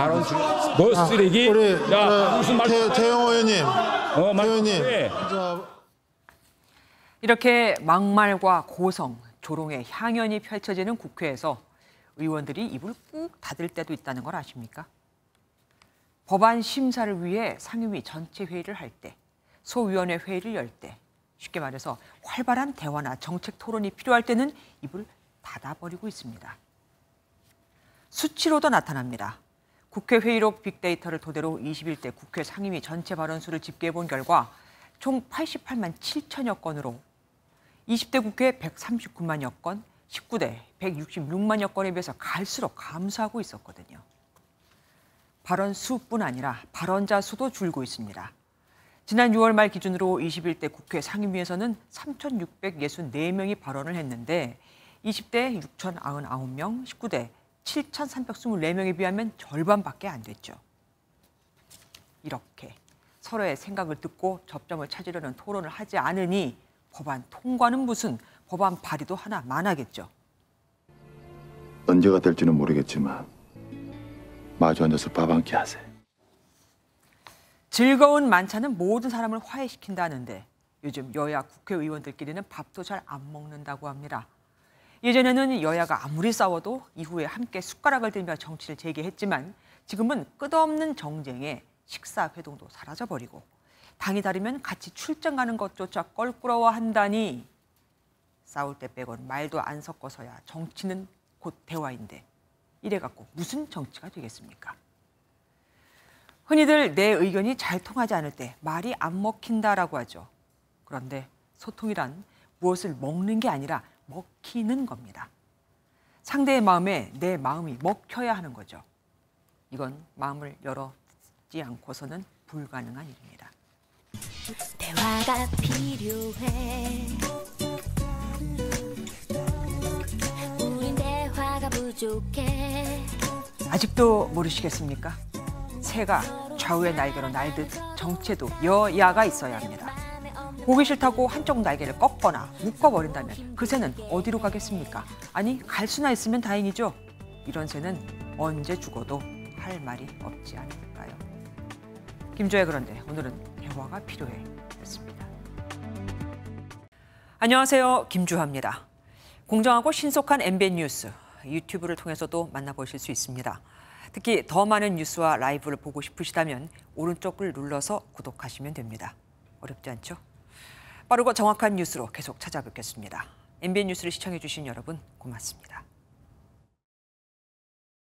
발언 중, 너 쓰레기? 우리 야, 저, 무슨 말? 태, 태영 의원님, 어, 말. 의원님, 이렇게 막말과 고성, 조롱의 향연이 펼쳐지는 국회에서 의원들이 입을 꾹 닫을 때도 있다는 걸 아십니까? 법안 심사를 위해 상임위 전체 회의를 할 때, 소위원회 회의를 열 때, 쉽게 말해서 활발한 대화나 정책 토론이 필요할 때는 입을 닫아버리고 있습니다. 수치로도 나타납니다. 국회 회의록 빅데이터를 토대로 21대 국회 상임위 전체 발언 수를 집계해 본 결과 총 88만 7천여 건으로 20대 국회 139만여 건, 19대 166만여 건에 비해서 갈수록 감소하고 있었거든요. 발언 수뿐 아니라 발언자 수도 줄고 있습니다. 지난 6월 말 기준으로 21대 국회 상임위에서는 3,664명이 발언을 했는데 20대 6,099명, 19대 7,324명에 비하면 절반밖에 안 됐죠. 이렇게 서로의 생각을 듣고 접점을 찾으려는 토론을 하지 않으니 법안 통과는 무슨 법안 발의도 하나 많아겠죠. 언제가 될지는 모르겠지만 마주 앉아서 밥 한 끼 하세요. 즐거운 만찬은 모든 사람을 화해시킨다는데 요즘 여야 국회의원들끼리는 밥도 잘 안 먹는다고 합니다. 예전에는 여야가 아무리 싸워도 이후에 함께 숟가락을 들며 정치를 재개했지만 지금은 끝없는 정쟁에 식사 회동도 사라져버리고 당이 다르면 같이 출장 가는 것조차 껄끄러워한다니 싸울 때 빼곤 말도 안 섞어서야 정치는 곧 대화인데 이래갖고 무슨 정치가 되겠습니까? 흔히들 내 의견이 잘 통하지 않을 때 말이 안 먹힌다라고 하죠. 그런데 소통이란 무엇을 먹는 게 아니라 먹히는 겁니다. 상대의 마음에 내 마음이 먹혀야 하는 거죠. 이건 마음을 열어지 않고서는 불가능한 일입니다. 대화가 필요해 우린 대화가 부족해 아직도 모르시겠습니까? 새가 좌우의 날개로 날듯 정체도 여야가 있어야 합니다. 보기 싫다고 한쪽 날개를 꺾거나 묶어버린다면 그 새는 어디로 가겠습니까? 아니 갈 수나 있으면 다행이죠. 이런 새는 언제 죽어도 할 말이 없지 않을까요? 김조의 그런데 오늘은 대화가 필요해 였습니다. 안녕하세요. 김주화입니다. 공정하고 신속한 MBN 뉴스 유튜브를 통해서도 만나보실 수 있습니다. 특히 더 많은 뉴스와 라이브를 보고 싶으시다면 오른쪽을 눌러서 구독하시면 됩니다. 어렵지 않죠? 빠르고 정확한 뉴스로 계속 찾아뵙겠습니다. MBN 뉴스를 시청해 주신 여러분 고맙습니다.